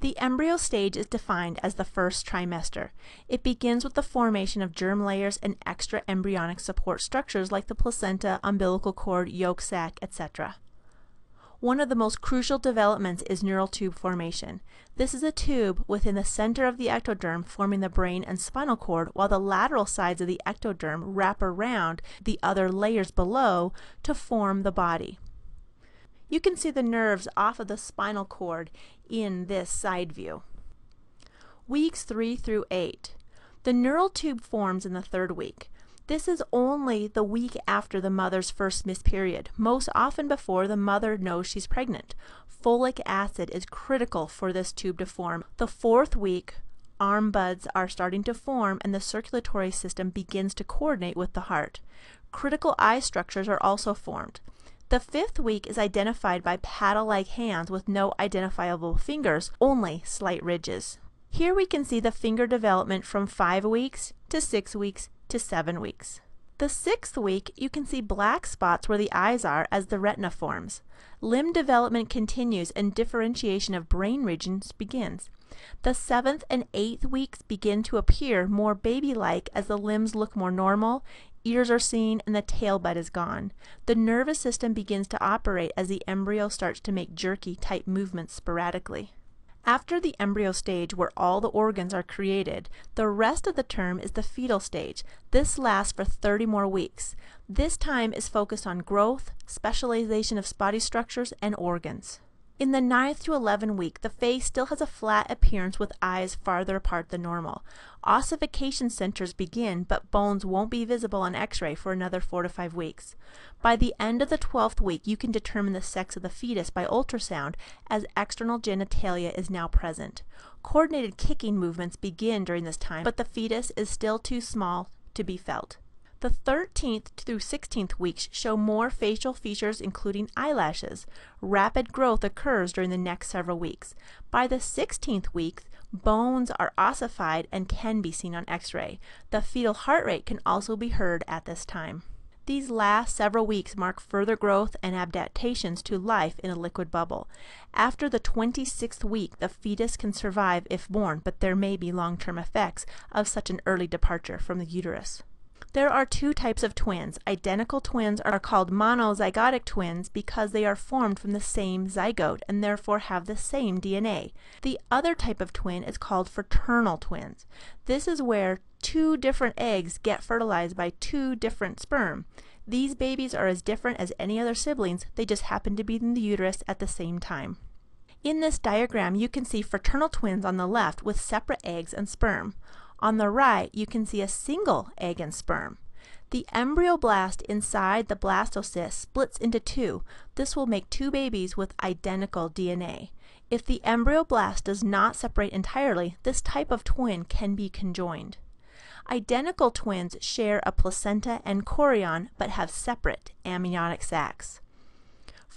The embryo stage is defined as the first trimester. It begins with the formation of germ layers and extra embryonic support structures like the placenta, umbilical cord, yolk sac, etc. One of the most crucial developments is neural tube formation. This is a tube within the center of the ectoderm forming the brain and spinal cord while the lateral sides of the ectoderm wrap around the other layers below to form the body. You can see the nerves off of the spinal cord in this side view. Weeks 3 through 8. The neural tube forms in the third week. This is only the week after the mother's first missed period, most often before the mother knows she's pregnant. Folic acid is critical for this tube to form. The fourth week, arm buds are starting to form and the circulatory system begins to coordinate with the heart. Critical eye structures are also formed. The fifth week is identified by paddle-like hands with no identifiable fingers, only slight ridges. Here we can see the finger development from 5 weeks to 6 weeks to 7 weeks. The sixth week, you can see black spots where the eyes are as the retina forms. Limb development continues and differentiation of brain regions begins. The seventh and eighth weeks begin to appear more baby-like as the limbs look more normal, ears are seen, and the tail bud is gone. The nervous system begins to operate as the embryo starts to make jerky type movements sporadically. After the embryo stage where all the organs are created, the rest of the term is the fetal stage. This lasts for 30 more weeks. This time is focused on growth, specialization of body structures, and organs. In the 9th to 11th week, the face still has a flat appearance with eyes farther apart than normal. Ossification centers begin, but bones won't be visible on x-ray for another 4 to 5 weeks. By the end of the 12th week, you can determine the sex of the fetus by ultrasound as external genitalia is now present. Coordinated kicking movements begin during this time, but the fetus is still too small to be felt. The 13th through 16th weeks show more facial features including eyelashes. Rapid growth occurs during the next several weeks. By the 16th week, bones are ossified and can be seen on x-ray. The fetal heart rate can also be heard at this time. These last several weeks mark further growth and adaptations to life in a liquid bubble. After the 26th week, the fetus can survive if born, but there may be long-term effects of such an early departure from the uterus. There are two types of twins. Identical twins are called monozygotic twins because they are formed from the same zygote and therefore have the same DNA. The other type of twin is called fraternal twins. This is where two different eggs get fertilized by two different sperm. These babies are as different as any other siblings, they just happen to be in the uterus at the same time. In this diagram, you can see fraternal twins on the left with separate eggs and sperm. On the right, you can see a single egg and sperm. The embryoblast inside the blastocyst splits into two. This will make two babies with identical DNA. If the embryoblast does not separate entirely, this type of twin can be conjoined. Identical twins share a placenta and chorion but have separate amniotic sacs.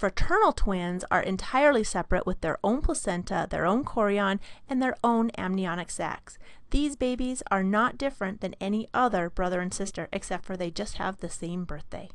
Fraternal twins are entirely separate with their own placenta, their own chorion, and their own amniotic sacs. These babies are not different than any other brother and sister except for they just have the same birthday.